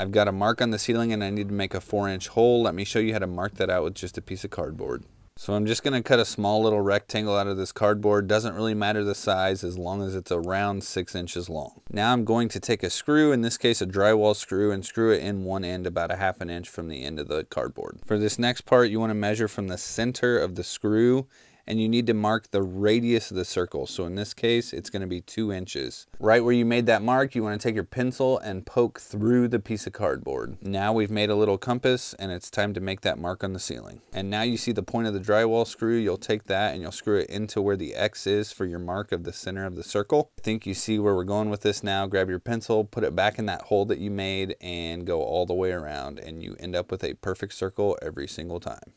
I've got a mark on the ceiling and I need to make a four inch hole. Let me show you how to mark that out with just a piece of cardboard. So I'm just going to cut a small little rectangle out of this cardboard. Doesn't really matter the size as long as it's around six inches long. Now I'm going to take a screw, in this case a drywall screw, and screw it in one end about a half an inch from the end of the cardboard. For this next part, you want to measure from the center of the screw and you need to mark the radius of the circle. So in this case, it's gonna be two inches. Right where you made that mark, you wanna take your pencil and poke through the piece of cardboard. Now we've made a little compass and it's time to make that mark on the ceiling. And now you see the point of the drywall screw, you'll take that and you'll screw it into where the X is for your mark of the center of the circle. I think you see where we're going with this now. Grab your pencil, put it back in that hole that you made and go all the way around and you end up with a perfect circle every single time.